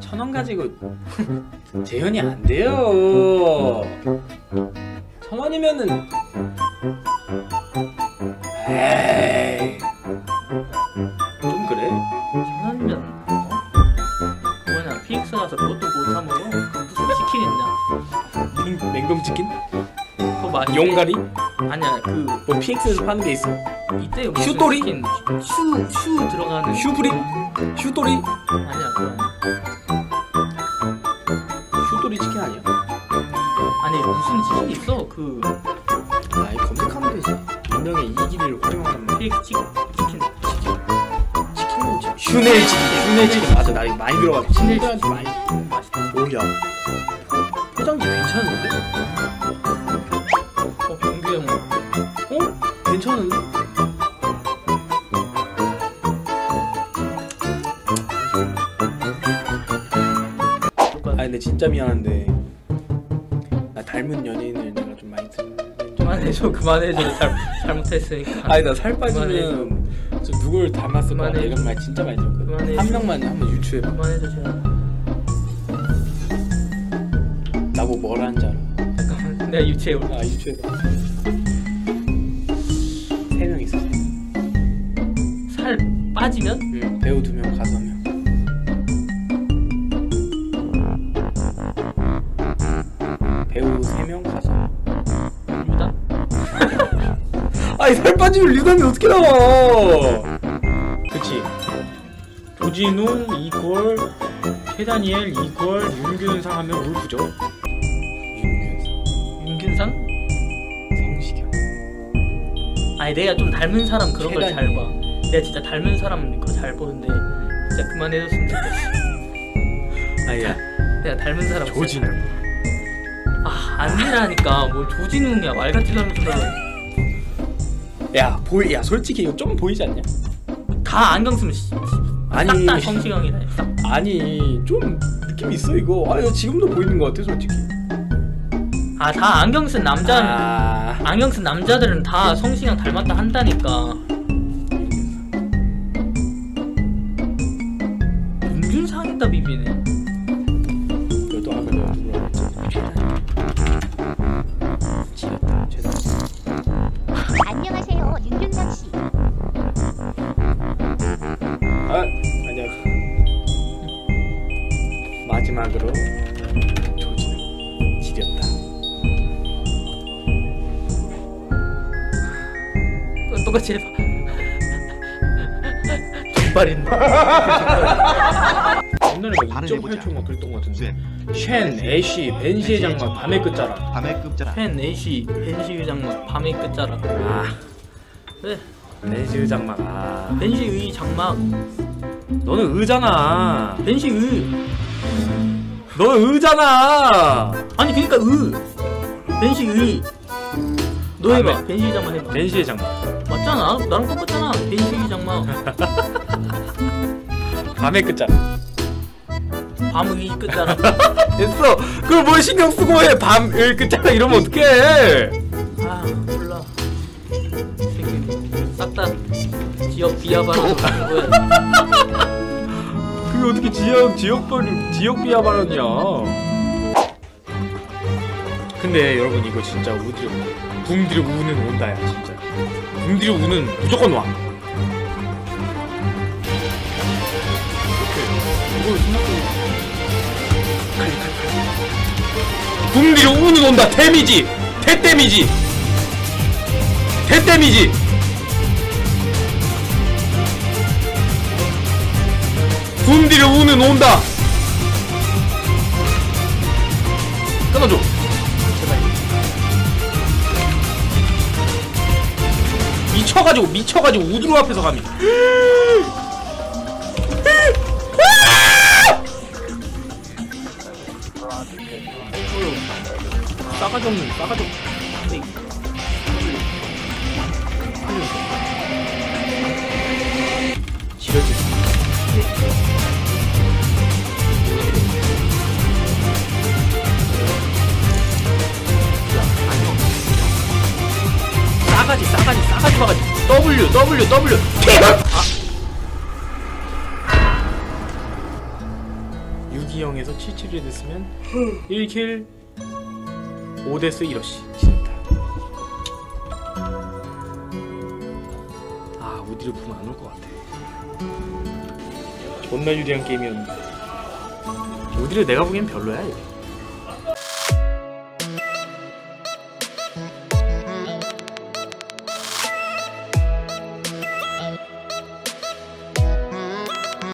천 원 가지고 재현이 안 돼요. 천 원이면은 에이 좀 그래. 천 원이면 어? 뭐냐 PX 가서 그것도 못 사 먹어? 그 무슨 치킨 있냐? 맹- 냉동 치킨? 그거 맛있 용가리? 아니야 그뭐 PX에서 파는 게 있어? 이때 무슨 슈토리? 치킨 슈, 슈 들어가는 슈프리? 슈토리? 아니야 아니야. 슈토리 치킨 아니야? 아니 무슨 치킨 있어 그 아이 검색하면 되지. 인명의 이기를 활용하는 거. PX 치, 치킨 치킨 뭐지? 슈넬 치킨. 슈넬 치킨 맞아. 나 이거 많이 들어가서 슈넬 친구들한테 많이. 맛있다 오야. 포장지 괜찮은데? 괜찮은데? 아 근데 진짜 미안한데. 나 닮은 연예인을 내가 좀 많이 듣는 좀 그만해줘 그만해줘. 잘, 잘못했으니까. 아니 나 살 빠지면 좀 누굴 닮았을 것 같아. 이런 말 진짜 많이 들었거든. 그만해. 한 명만 한번 유추해봐. 그만해줘 제발. 나뭐 뭐라는 줄 알아? 잠깐만 내가 유치해 아 유추해봐 살 빠지면 응 배우 두 명 가수 한명. 배우 세명 명. 유다? 아니 살 빠지면 류담이 어떻게 나와? 그치. 조진우 이퀄 최다니엘 이퀄 윤균상 하면 울프죠. 윤균상? 윤균상? 성시경. 아니 내가 좀 닮은 사람 그런 걸. 잘 봐. 내가 진짜 닮은 사람 그거 잘 보는데 진짜 그만해줬으면 좋겠어. 아니야 내가 닮은 사람 봐. 아 아니라니까 뭐 조진웅이야 말 같지도 않은 소리. 야 보이 야 솔직히 이거 좀 보이지 않냐 다 안경 쓰면 씨, 아니. 성시경이다. 싹. 아니 좀 느낌 있어 이거 아 이거 지금도 보이는 것 같아 솔직히 아 다 안경 쓴 남자 아 안경 쓴 남자들은 다 성시경 닮았다 한다니까. 윤균상이다 비비네. 너도 아까 내가 누구라고 했지 최다니엘 지렸다 최다니엘 안녕하세요, 윤균상 씨. 아, 안녕하세요. 마지막으로 조진우 지렸다. 똑같이 해봐. 족발인데. 옛날에 막 2.8초 막 그랬던 것 같은데. 쉔, 애쉬, 벤시의 장막, 밤의 끝자락. 밤의 끝자락 팬 4시 벤시 장막 밤의 끝자락. 아, 네. 벤시의 장막. 아, 벤시 의 장막. 너는 의잖아. 벤시 의. 너는 의잖아. 아니 그러니까 의. 벤시 의. 너 해봐. 밤에. 벤시 장막 해봐. 벤시의 장막. 맞잖아. 나랑 똑같잖아. 벤시 장막. 밤의 끝자락. 밤의 끝자락. 됐어. 그걸 뭘 신경 쓰고 해? 밤을 끝자락 이러면 어떡해? 아 몰라. 싹다 지역 비하바라고 거야. 그게 어떻게 지역 지역 별 지역 비하 발언이야? 근데 여러분 이거 진짜 우디 로 붕디로 우는 온다야 진짜. 붕디로 우는 무조건 와. 붕디로 우는 온다. 데미지. 대 데미지. 대 데미지. 붐디를 우는 온다. 끊어줘. 미쳐가지고 미쳐가지고 우드로 앞에서 감히. 싸가지 없는 싸가지 없는. W W W. 킥! 아. 6위 D형에서 77이 됐으면 1킬 5데스 1어시 진다. 아 우디를 보면 안 올 것 같아. 존나 유리한 게임이었는데. 우디를 내가 보기엔 별로야 이거